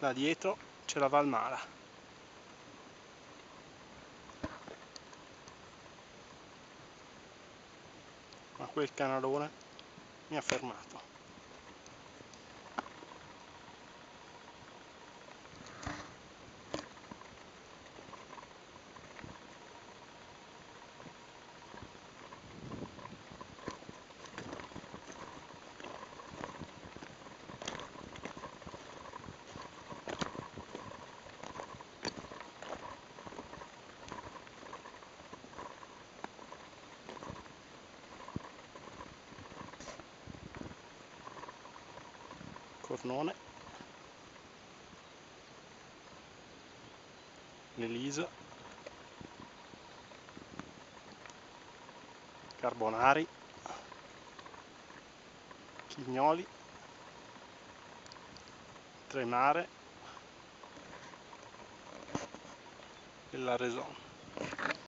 là dietro c'è la Valmara. Ma quel canalone mi ha fermato Cornone, l'Elisa, Carbonari, Chignoli, Tremare e la Raison.